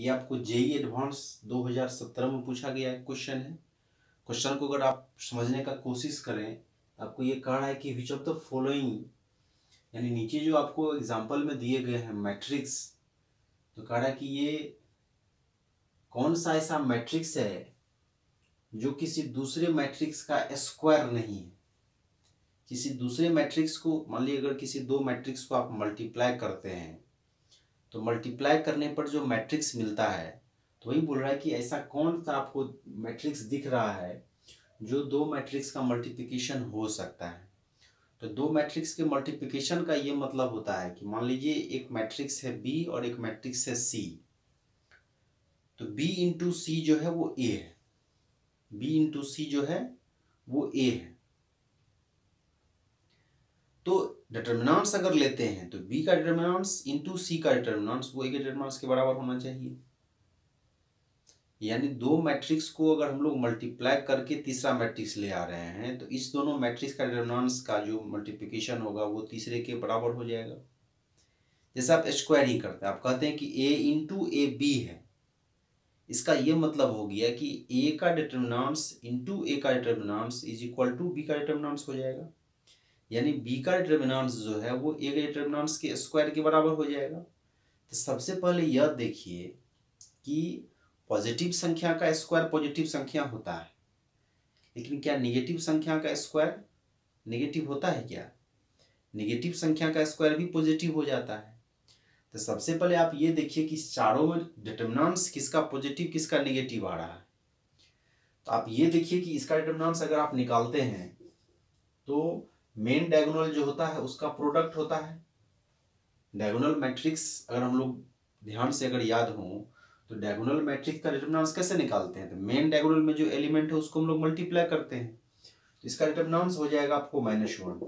ये आपको JEE advance 2017 में पूछा गया क्वेश्चन है। क्वेश्चन को अगर आप समझने का कोशिश करें, आपको ये कह रहा है कि विच ऑफ़ द फॉलोइंग यानी नीचे जो आपको एग्ज़ाम्पल में दिए गए हैं मैट्रिक्स तो कह रहा है कि ये कौन सा ऐसा मैट्रिक्स है जो किसी दूसरे मैट्रिक्स का स्क्वायर नहीं है। किसी दूसरे मैट्रिक्स को, मान लीजिए अगर किसी दो मैट्रिक्स को आप मल्टीप्लाई करते हैं तो मल्टीप्लाई करने पर जो मैट्रिक्स मिलता है तो वही बोल रहा है कि ऐसा कौन सा आपको मैट्रिक्स दिख रहा है जो दो मैट्रिक्स का मल्टीप्लिकेशन हो सकता है? तो दो मैट्रिक्स के मल्टीप्लिकेशन का ये मतलब होता है कि मान लीजिए एक मैट्रिक्स है बी और एक मैट्रिक्स है सी तो बी इंटू सी जो है वो ए है। बी इंटू सी जो है वो ए है। तो डिटर्मिनांट्स अगर लेते हैं तो बी का डिटर्मिनांट्स इंटू सी का डिटर्मिनांट्स वो ए के डिटर्मिनांट्स के बराबर होना चाहिए। यानी दो मैट्रिक्स को अगर हम लोग मल्टीप्लाई करके तीसरा मैट्रिक्स ले आ रहे हैं तो इस दोनों मैट्रिक्स का डिटर्मिनांट्स का जो मल्टीप्लिकेशन होगा, वो तीसरे के बराबर हो जाएगा। जैसे आप स्क्वायर ही करते हैं, आप कहते हैं कि ए इंटू ए बी है। इसका ये मतलब हो गया कि ए का डिटर्मिनांट्स इंटू ए का determinants is equal to B का डिटर्मिनांट्स हो जाएगा। यानी बी का डिटर्मिनांट्स जो है वो ए के डिटर्मिनांट्स के स्क्वायर के बराबर हो जाएगा। तो सबसे पहले यह देखिए कि पॉजिटिव संख्या का स्क्वायर पॉजिटिव संख्या होता है। लेकिन क्या निगेटिव संख्या का स्क्वायर निगेटिव होता है क्या? निगेटिव संख्या का स्क्वायर भी पॉजिटिव हो जाता है। तो सबसे पहले आप ये देखिए कि चारों में डिटर्मिनांट्स किसका पॉजिटिव किसका निगेटिव आ रहा है। तो आप ये देखिए कि इसका डिटर्मिनांट्स अगर आप निकालते हैं तो मेन डायगोनल जो होता है, उसका प्रोडक्ट होता है। डायगोनल मैट्रिक्स अगर हम लोग ध्यान से अगर याद हो तो डायगोनल मैट्रिक्स का डिटर्मिनेंट्स कैसे निकालते हैं? तो मेन डायगोनल में जो एलिमेंट है, उसको हम लोग मल्टीप्लाई करते हैं। तो इसका डिटर्मिनेंट्स हो जाएगा आपको माइनस वन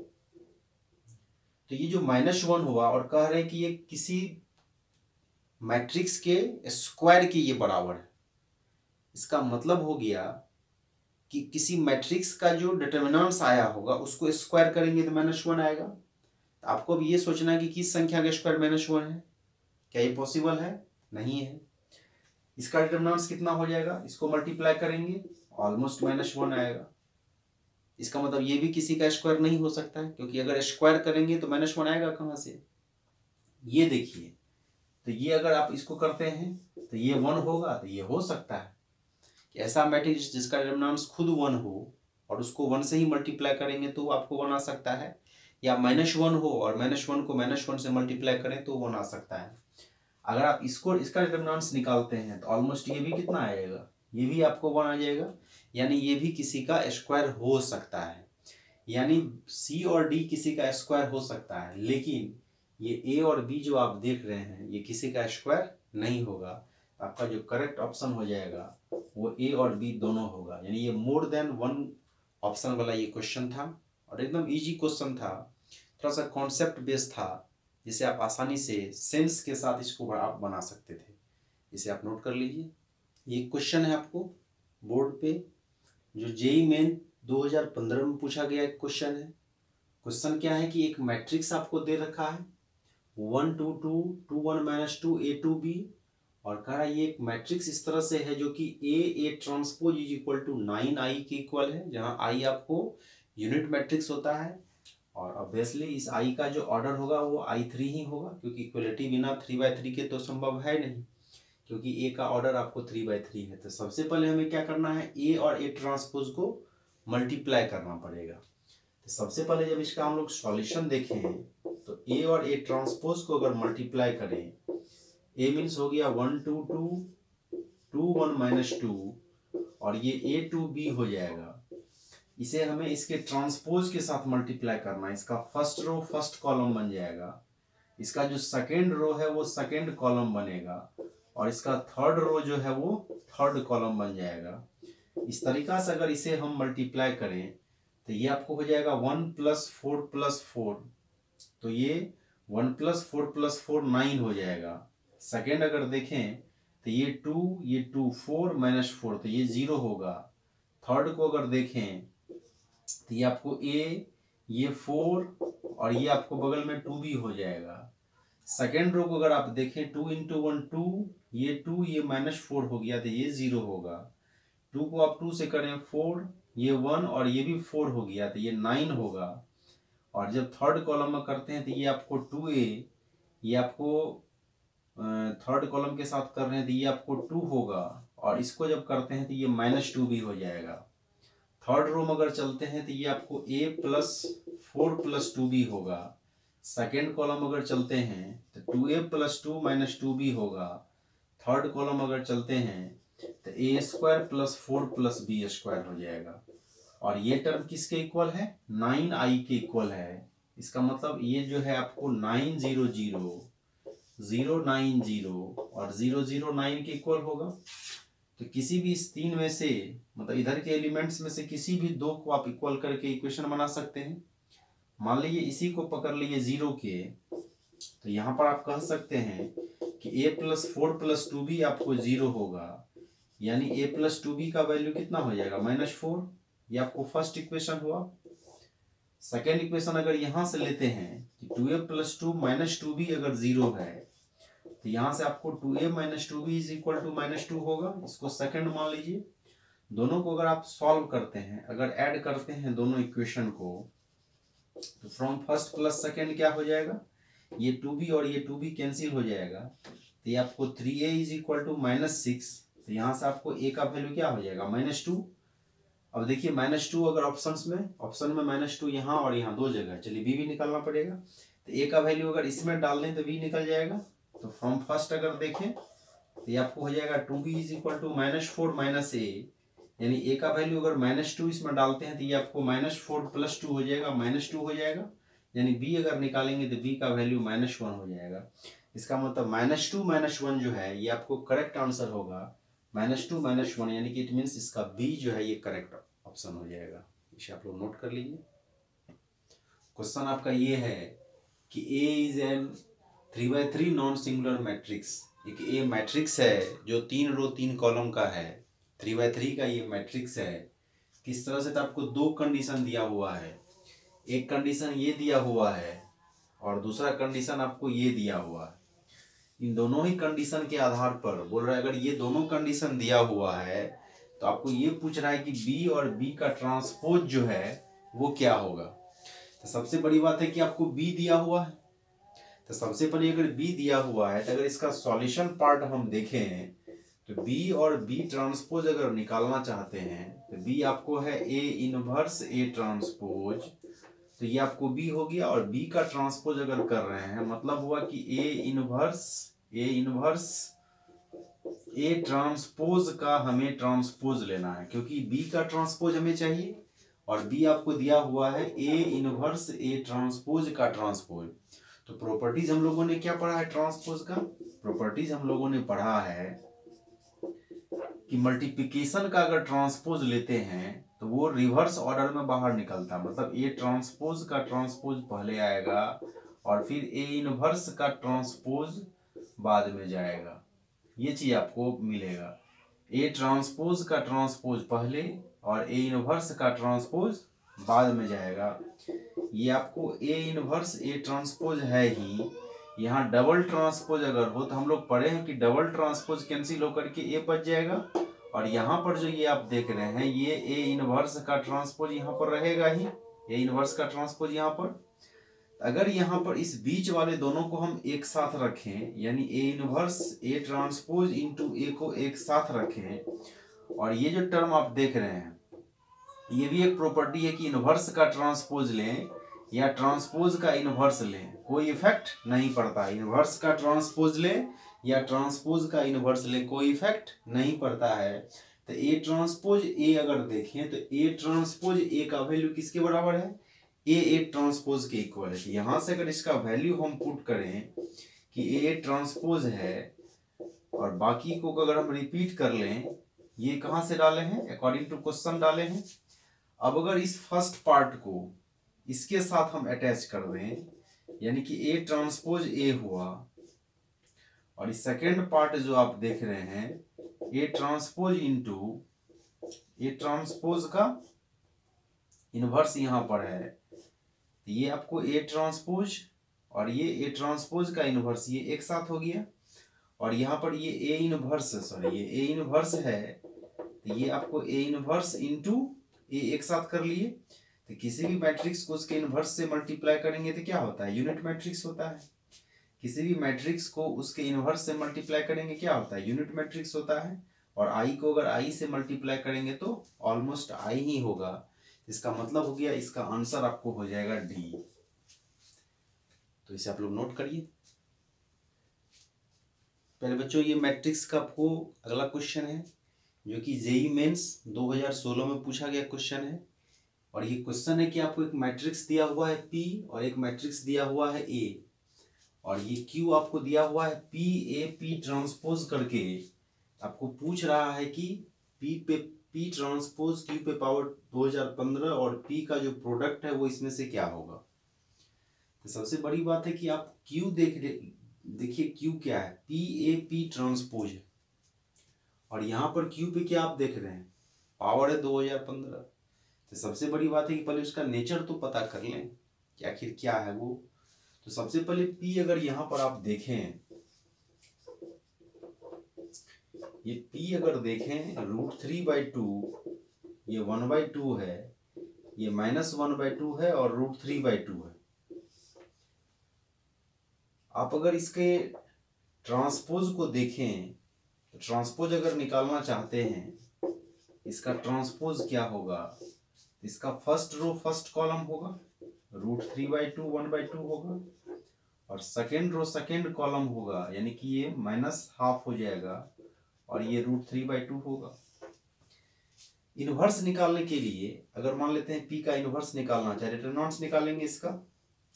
तो ये जो माइनस वन हुआ और कह रहे हैं कि ये किसी मैट्रिक्स के स्क्वायर के ये बराबर है। इसका मतलब हो गया कि किसी मैट्रिक्स का जो डिटर्मिनेंट्स आया होगा, उसको स्क्वायर करेंगे तो माइनस वन आएगा। तो आपको अब ये सोचना है कि किस संख्या का स्क्वायर माइनस वन है? क्या ये पॉसिबल है? नहीं है। इसका डिटर्मिनेंट्स कितना हो जाएगा? इसको मल्टीप्लाई करेंगे ऑलमोस्ट माइनस वन आएगा। इसका मतलब ये भी किसी का स्क्वायर नहीं हो सकता है, क्योंकि अगर स्क्वायर करेंगे तो माइनस वन आएगा कहाँ से? ये देखिए। तो ये अगर आप इसको करते हैं तो ये वन होगा तो ये हो सकता है। कि ऐसा मैट्रिक्स जिसका डिटर्मिनेंट्स खुद वन हो और उसको वन से ही मल्टीप्लाई करेंगे तो आपको वन आ सकता है। या माइनस वन हो और माइनस वन को माइनस वन से मल्टीप्लाई करें तो वन आ सकता है। अगर आप इसको इसका डिटर्मिनेंट्स निकालते हैं तो ऑलमोस्ट ये भी कितना आएगा ये भी आपको वन आ जाएगा। यानी ये भी किसी का स्क्वायर हो सकता है। यानी सी और डी किसी का स्क्वायर हो सकता है। लेकिन ये ए और बी जो आप देख रहे हैं, ये किसी का स्क्वायर नहीं होगा। आपका जो करेक्ट ऑप्शन हो जाएगा, वो ए और बी दोनों होगा। यानी ये मोर देन वन ऑप्शन वाला ये क्वेश्चन था और एकदम इजी क्वेश्चन था। थोड़ा सा कॉन्सेप्ट बेस्ड था, जिसे आप आसानी से सेंस के साथ इसको आप बना सकते थे। इसे आप नोट कर लीजिए। ये क्वेश्चन है आपको बोर्ड पे, जो जेई मेन 2015 में पूछा गया एक क्वेश्चन है। क्वेश्चन क्या है कि एक मैट्रिक्स आपको दे रखा है। One two two two one minus two A two B और कह रहा है, ये एक मैट्रिक्स इस तरह से है जो कि A A transpose is equal to nine I के इक्वल है, जहाँ आई आपको यूनिट मैट्रिक्स होता है। और ऑब्वियसली इस आई का जो ऑर्डर होगा, वो आई थ्री ही होगा, क्योंकि इक्वलिटी बिना थ्री बाय थ्री के तो संभव है नहीं, क्योंकि ए का ऑर्डर आपको थ्री बाय थ्री है। तो सबसे पहले हमें क्या करना है ए और ए ट्रांसपोज को मल्टीप्लाई करना पड़ेगा। तो सबसे पहले जब इसका हम लोग सॉल्यूशन देखें तो ए और ए ट्रांसपोज को अगर मल्टीप्लाई करें ए मीन्स हो गया one two two two one minus two और ये ए टू बी हो जाएगा। इसे हमें इसके ट्रांसपोज के साथ मल्टीप्लाई करना है। इसका फ़र्स्ट रो फ़र्स्ट कॉलम बन जाएगा। इसका जो सेकेंड रो है, वो सेकेंड कॉलम बनेगा। और इसका थर्ड रो जो है, वो थर्ड कॉलम बन जाएगा। इस तरीका से अगर इसे हम मल्टीप्लाई करें तो ये आपको हो जाएगा one plus four plus four तो ये one plus four plus four nine हो जाएगा। सेकेंड अगर देखें तो ये टू ये टू फोर माइनस फोर तो ये ज़ीरो होगा। थर्ड को अगर देखें तो ये आपको ए ये फोर और ये आपको बगल में टू भी हो जाएगा। सेकेंड रो को अगर आप देखें टू इंटू वन टू ये टू ये माइनस फोर हो गया तो ये ज़ीरो होगा। टू को आप टू से करें फोर ये वन और ये भी फोर हो गया तो ये नाइन होगा। और जब थर्ड कॉलम में करते हैं तो ये आपको टू ए ये आपको थर्ड कॉलम के साथ कर रहे हैं तो ये आपको टू होगा, और इसको जब करते हैं तो ये माइनस टू भी हो जाएगा। थर्ड रो में अगर चलते हैं तो ये आपको A plus four plus two भी होगा। सेकेंड कॉलम अगर चलते हैं तो two A plus two minus two भी होगा। थर्ड कॉलम अगर चलते हैं तो A square plus four plus B square हो जाएगा। और ये टर्म किसके इक्वल है? नाइन आई के इक्वल है। इसका मतलब ये जो है, आपको nine zero zero zero nine zero और ज़ीरो ज़ीरो नाइन के इक्वल होगा। तो किसी भी इस तीन में से मतलब इधर के एलिमेंट्स में से किसी भी दो को आप इक्वल करके इक्वेशन बना सकते हैं। मान लीजिए इसी को पकड़ लीजिए ज़ीरो के तो यहाँ पर आप कह सकते हैं कि A plus four plus two भी आपको ज़ीरो होगा। यानी ए प्लस टू बी का वैल्यू कितना हो जाएगा? माइनस फोर ये आपको फ़र्स्ट इक्वेशन हुआ। सेकेंड इक्वेशन अगर यहाँ से लेते हैं कि two A plus two minus two B अगर ज़ीरो है तो यहाँ से आपको two A minus two B is equal to minus two होगा। इसको सेकेंड मान लीजिए। दोनों को अगर आप सॉल्व करते हैं, अगर ऐड करते हैं दोनों इक्वेशन को तो फ्रॉम फ़र्स्ट प्लस सेकेंड क्या हो जाएगा? ये टू बी और ये टू बी कैंसिल हो जाएगा। तो ये आपको three A is equal to minus six तो यहाँ से आपको ए का वैल्यू क्या हो जाएगा? माइनस टू अब देखिए माइनस टू अगर ऑप्शन में ऑप्शन में माइनस टू यहाँ और यहाँ दो जगह। चलिए बी भी निकालना पड़ेगा। तो ए का वैल्यू अगर इसमें डाल दें तो बी निकल जाएगा। तो फ्रॉम फ़र्स्ट अगर देखें तो ये आपको हो जाएगा two is equal to minus four minus A यानी ए का वैल्यू अगर माइनस टू इसमें डालते हैं तो ये आपको माइनस फोर प्लस टू हो जाएगा माइनस टू हो जाएगा. यानी बी अगर निकालेंगे तो बी का वैल्यू माइनस वन हो जाएगा. इसका मतलब माइनस टू माइनस वन जो है, ये आपको करेक्ट आंसर होगा. माइनस टू माइनस वन यानी कि इट मीन्स इसका बी जो है, ये करेक्ट ऑप्शन हो जाएगा. इसे आप लोग नोट कर लीजिए. क्वेश्चन आपका ये है कि A is an three by three non singular matrix एक ए मैट्रिक्स है, जो तीन रो तीन कॉलम का है। थ्री बाई थ्री का ये मैट्रिक्स है। किस तरह से तो आपको दो कंडीशन दिया हुआ है। एक कंडीशन ये दिया हुआ है, और दूसरा कंडीशन आपको ये दिया हुआ है। इन दोनों ही कंडीशन के आधार पर बोल रहा है, अगर ये दोनों कंडीशन दिया हुआ है तो आपको ये पूछ रहा है कि बी और बी का ट्रांसपोज जो है, वो क्या होगा? तो सबसे बड़ी बात है कि आपको बी दिया हुआ है। तो सबसे पहले अगर बी दिया हुआ है तो अगर इसका सॉल्यूशन पार्ट हम देखें तो बी और बी ट्रांसपोज अगर निकालना चाहते हैं तो बी आपको है ए इनवर्स ए ट्रांसपोज तो ये आपको बी हो गया और बी का ट्रांसपोज अगर कर रहे हैं मतलब हुआ कि A inverse A inverse A transpose का हमें ट्रांसपोज लेना है, क्योंकि बी का ट्रांसपोज हमें चाहिए और बी आपको दिया हुआ है ए इनवर्स ए ट्रांसपोज का ट्रांसपोज तो प्रॉपर्टीज़ हम लोगों ने क्या पढ़ा है? ट्रांसपोज का? प्रॉपर्टीज़ हम लोगों ने पढ़ा है कि मल्टीप्लिकेशन का अगर ट्रांसपोज लेते हैं तो वो रिवर्स ऑर्डर में बाहर निकलता। है मतलब ए ट्रांसपोज का ट्रांसपोज पहले आएगा और फिर ए इनवर्स का ट्रांसपोज बाद में जाएगा। ये चीज़ आपको मिलेगा। ए ट्रांसपोज का ट्रांसपोज पहले और ए इनवर्स का ट्रांसपोज बाद में जाएगा। ये आपको ए इनवर्स ए ट्रांसपोज है ही। यहाँ डबल ट्रांसपोज अगर हो तो हम लोग पढ़े हैं कि डबल ट्रांसपोज कैंसिल होकर के ए बच जाएगा। और यहाँ पर जो ये आप देख रहे हैं, ये ए इनवर्स का ट्रांसपोज यहाँ पर रहेगा ही। ए इनवर्स का ट्रांसपोज यहाँ पर। अगर यहाँ पर इस बीच वाले दोनों को हम एक साथ रखें, यानी A inverse A transpose into A को एक साथ रखें, और ये जो टर्म आप देख रहे हैं ये भी एक प्रॉपर्टी है कि इनवर्स का ट्रांसपोज लें या ट्रांसपोज का इनवर्स लें, कोई इफ़ेक्ट नहीं पड़ता। इनवर्स का ट्रांसपोज लें या ट्रांसपोज का इनवर्स लें, कोई इफ़ेक्ट नहीं पड़ता है। तो ए ट्रांसपोज ए अगर देखें तो ए ट्रांसपोज ए का वैल्यू किसके बराबर है? ए ए ट्रांसपोज के इक्वल है। यहाँ से अगर इसका वैल्यू हम पुट करें कि ए ट्रांसपोज है और बाकी को अगर हम रिपीट कर लें, ये कहाँ से डाले हैं? अकॉर्डिंग टू क्वेश्चन डाले हैं। अब अगर इस फ़र्स्ट पार्ट को इसके साथ हम अटैच कर दें, यानी कि ए ट्रांसपोज ए हुआ, और इस सेकेंड पार्ट जो आप देख रहे हैं A transpose into A transpose का इनवर्स यहाँ पर है। तो ये आपको ए ट्रांसपोज और ये ए ट्रांसपोज का इनवर्स ये एक साथ हो गया। और यहाँ पर ये ए इनवर्स सॉरी ये ए इनवर्स है तो ये आपको ए इनवर्स इंटू ए एक साथ कर लिए तो किसी भी मैट्रिक्स को उसके इनवर्स से मल्टीप्लाई करेंगे तो क्या होता है? यूनिट मैट्रिक्स होता है। किसी भी मैट्रिक्स को उसके इनवर्स से मल्टीप्लाई करेंगे, क्या होता है? यूनिट मैट्रिक्स होता है। और आई को अगर आई से मल्टीप्लाई करेंगे तो ऑलमोस्ट आई ही होगा। इसका मतलब हो गया, इसका आंसर आपको हो जाएगा डी तो इसे आप लोग नोट करिए। पहले बच्चों, ये मैट्रिक्स का आपको अगला क्वेश्चन है। जो कि जेई मेंस 2016 में पूछा गया क्वेश्चन है। और ये क्वेश्चन है कि आपको एक मैट्रिक्स दिया हुआ है पी और एक मैट्रिक्स दिया हुआ है ए। और ये क्यू आपको दिया हुआ है पी, ए, पी ट्रांसपोज करके। आपको पूछ रहा है कि पी पे, पी ट्रांसपोज क्यू पे पावर 2015 और पी का जो प्रोडक्ट है वो इसमें से क्या होगा? तो सबसे बड़ी बात है कि आप क्यू देख देखिए क्यू क्या है। पी, ए, पी ट्रांसपोज है। और यहाँ पर क्यू पे क्या आप देख रहे हैं? पावर है 2015 तो सबसे बड़ी बात है कि पहले उसका नेचर तो पता कर लें कि आखिर क्या है वो। तो सबसे पहले पी अगर यहाँ पर आप देखें, ये पी अगर देखें रूट थ्री बाई टू ये वन बाई टू है, ये माइनस वन बाई टू है और रूट थ्री बाई टू है। आप अगर इसके ट्रांसपोज को देखें ट्रांसपोज अगर निकालना चाहते हैं, इसका ट्रांसपोज क्या होगा? इसका फ़र्स्ट रो फ़र्स्ट कॉलम होगा root three by two one by two होगा, और सेकेंड रो सेकेंड कॉलम होगा, यानी कि ये माइनस हाफ़ हो जाएगा, और ये रूट थ्री बाई टू होगा। इनवर्स निकालने के लिए, अगर मान लेते हैं पी का इनवर्स निकालना, चाहे रिटर्नॉन्स निकालेंगे इसका,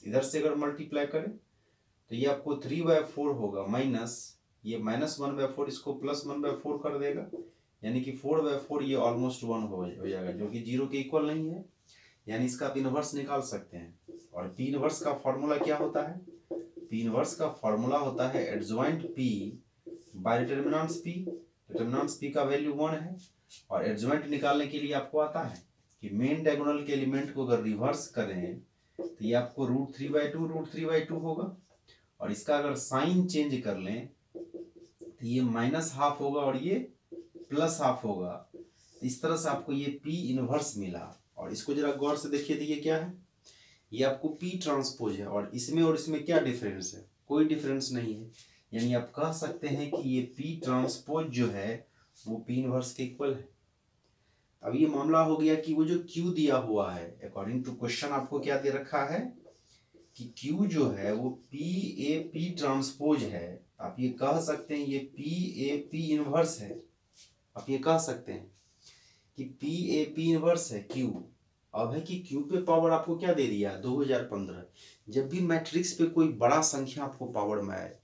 इधर से अगर मल्टीप्लाई करें तो ये आपको थ्री बाय फोर होगा माइनस ये माइनस वन बाय फोर इसको प्लस वन बाय फोर कर देगा। यानी कि फोर बाय फोर ये ऑलमोस्ट वन हो जाएगा, जो कि ज़ीरो के इक्वल नहीं है। यानी इसका आप इनवर्स निकाल सकते हैं। और पी इनवर्स का फॉर्मूला क्या होता है? पी इनवर्स का फॉर्मूला होता है adjoint P by determinants P determinants P का वैल्यू वन है। और एडजॉइंट निकालने के लिए आपको आता है कि मेन डायगोनल के एलिमेंट को अगर रिवर्स करें तो ये आपको root three by two root three by two होगा। और इसका अगर साइन चेंज कर लें ये माइनस हाफ़ होगा और ये प्लस हाफ़ होगा। इस तरह से आपको ये पी इनवर्स मिला। और इसको जरा गौर से देखिए तो ये क्या है? ये आपको पी ट्रांसपोज है और इसमें और इसमें क्या डिफरेंस है? कोई डिफरेंस नहीं है। यानी आप कह सकते हैं कि ये पी ट्रांसपोज जो है, वो पी इनवर्स के इक्वल है। अब ये मामला हो गया कि वो जो क्यू दिया हुआ है अकॉर्डिंग टू क्वेश्चन आपको क्या दे रखा है? कि क्यू जो है, वो पी ए पी ट्रांसपोज है आप ये कह सकते हैं, ये पी ए पी इनवर्स है। आप ये कह सकते हैं कि पी ए पी इनवर्स है क्यू अब है कि क्यू पे पावर आपको क्या दे दिया? 2015 जब भी मैट्रिक्स पे कोई बड़ा संख्या आपको पावर में आए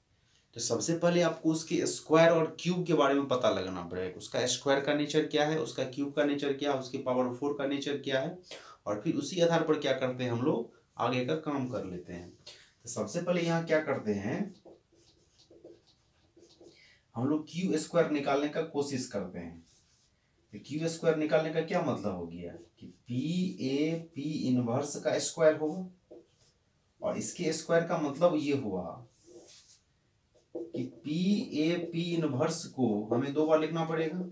तो सबसे पहले आपको उसके स्क्वायर और क्यूब के बारे में पता लगाना पड़ेगा। उसका स्क्वायर का नेचर क्या है? उसका क्यूब का नेचर क्या है? उसके पावर फोर का नेचर क्या है? और फिर उसी आधार पर क्या करते हैं हम लोग? आगे का काम कर लेते हैं। तो सबसे पहले यहाँ क्या करते हैं? हम लोग क्यू स्क्वायर निकालने का कोशिश करते हैं। तो क्यू स्क्वायर निकालने का क्या मतलब हो गया? कि पी ए पी इनवर्स का स्क्वायर होगा। और इसके स्क्वायर का मतलब ये हुआ कि पी ए पी इनवर्स को हमें दो बार लिखना पड़ेगा।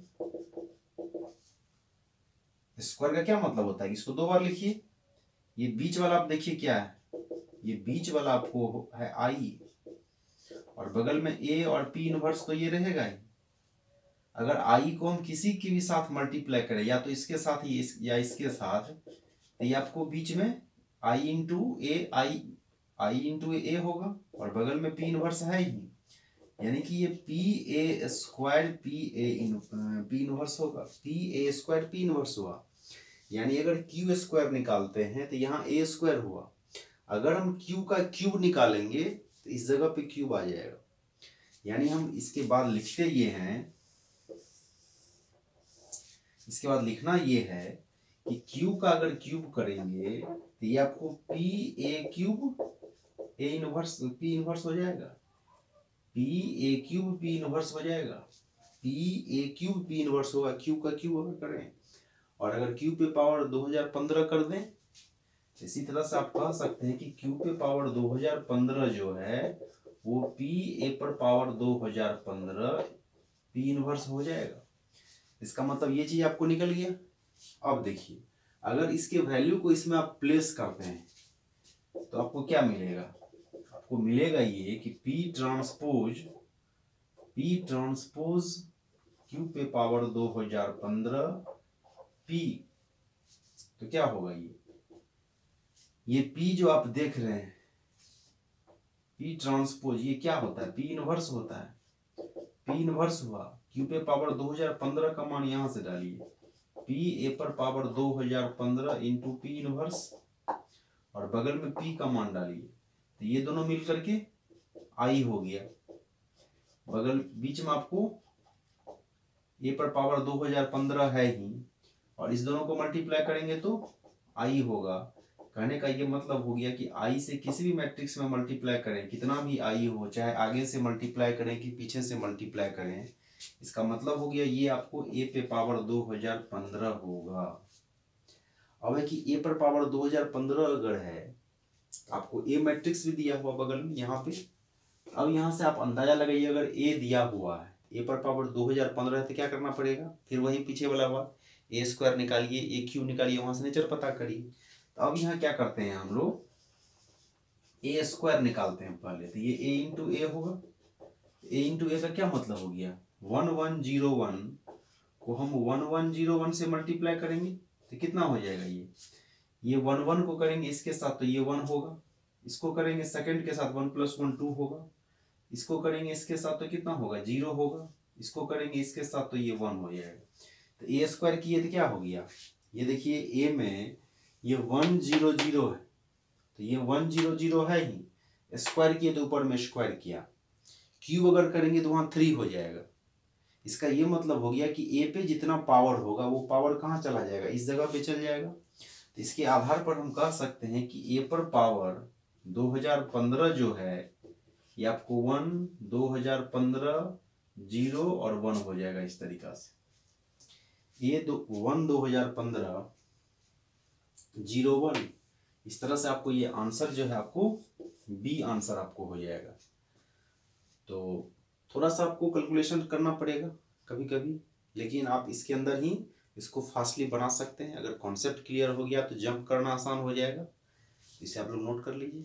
स्क्वायर का क्या मतलब होता है? इसको दो बार लिखिए। ये बीच वाला आप देखिए क्या है। ये बीच वाला आपको है आई और बगल में ए और पी इनवर्स तो ये रहेगा ही। अगर आई को हम किसी के भी साथ मल्टीप्लाई करें या तो इसके साथ ही इस, या इसके साथ तो ये आपको बीच में आई इंटू ए आई आई इंटू ए होगा और बगल में पी इनवर्स है ही। यानी कि ये P A square P A P inverse होगा। P A square P inverse हुआ। यानी अगर क्यू स्क्वायर निकालते हैं तो यहाँ ए स्क्वायर हुआ। अगर हम क्यू का क्यूब निकालेंगे तो इस जगह पे क्यूब आ जाएगा यानी हम इसके बाद लिखते ये हैं, इसके बाद लिखना ये है कि क्यू का अगर क्यूब करेंगे तो ये आपको P A cube, A inverse, P inverse हो जाएगा। P A cube, P inverse हो जाएगा। P A cube, P inverse होगा। क्यू का क्यूब अगर करें, और अगर क्यू पे पावर 2015 कर दें इसी तरह से आप कह सकते हैं कि क्यू पे पावर 2015 जो है, वो पी ए पर पावर 2015 पी इनवर्स हो जाएगा। इसका मतलब ये चीज़ आपको निकल गया। अब देखिए, अगर इसके वैल्यू को इसमें आप प्लेस करते हैं तो आपको क्या मिलेगा? आपको मिलेगा ये कि P transpose P transpose Q पे पावर 2015 पी तो क्या होगा ये? ये P जो आप देख रहे हैं, P ट्रांसपोज ये क्या होता है? P इनवर्स होता है। P इनवर्स हुआ। Q पे पावर 2015 का मान यहाँ से डालिए। P A पर पावर 2015 इंटू पी इनवर्स और बगल में P का मान डालिए। तो ये दोनों मिल करके I हो गया। बगल बीच में आपको A पर पावर 2015 है ही और इस दोनों को मल्टीप्लाई करेंगे तो आई होगा। कहने का ये मतलब हो गया कि आई से किसी भी मैट्रिक्स में मल्टीप्लाई करें, कितना भी आई हो, चाहे आगे से मल्टीप्लाई करें कि पीछे से मल्टीप्लाई करें, इसका मतलब हो गया ये आपको ए पे पावर 2015 होगा। अब है कि ए पर पावर 2015 अगर है, आपको ए मैट्रिक्स भी दिया हुआ बगल में, यहाँ पे। अब यहाँ से आप अंदाज़ा लगाइए, अगर ए दिया हुआ है ए पर पावर 2015 है तो क्या करना पड़ेगा? फिर वही पीछे वाला हुआ ए स्क्वायर निकालिए ए क्यू निकालिए, वहाँ से नेचर पता करिए। अब यहाँ क्या करते हैं हम लोग? ए स्क्वायर निकालते हैं पहले तो ये ए इंटू ए होगा। ए इंटू ए का क्या मतलब हो गया? वन वन ज़ीरो वन को हम वन वन ज़ीरो वन से मल्टीप्लाई करेंगे। तो कितना हो जाएगा ये? ये वन वन को करेंगे इसके साथ तो ये वन होगा। इसको करेंगे सेकंड के साथ, वन प्लस वन टू होगा। इसको करेंगे इसके साथ तो कितना होगा? ज़ीरो होगा। इसको करेंगे इसके साथ तो ये वन हो जाएगा। तो ए स्क्वायर किए तो क्या हो गया? ये देखिए ए में ये वन ज़ीरो ज़ीरो है। तो ये वन ज़ीरो ज़ीरो है ही। स्क्वायर किए तो ऊपर में स्क्वायर किया। क्यूब अगर करेंगे तो वहाँ थ्री हो जाएगा। इसका ये मतलब हो गया कि ए पे जितना पावर होगा, वो पावर कहाँ चला जाएगा? इस जगह पे चल जाएगा। तो इसके आधार पर हम कह सकते हैं कि ए पर पावर 2015 जो है, ये आपको वन 2015 ज़ीरो और वन हो जाएगा इस तरीका से। ये दो, वन दो हज़ार पंद्रह ज़ीरो वन, इस तरह से आपको ये आंसर जो है आपको बी आंसर आपको हो जाएगा। तो थोड़ा सा आपको कैलकुलेशन करना पड़ेगा कभी कभी लेकिन आप इसके अंदर ही इसको फास्टली बना सकते हैं। अगर कॉन्सेप्ट क्लियर हो गया तो जंप करना आसान हो जाएगा। इसे आप लोग नोट कर लीजिए।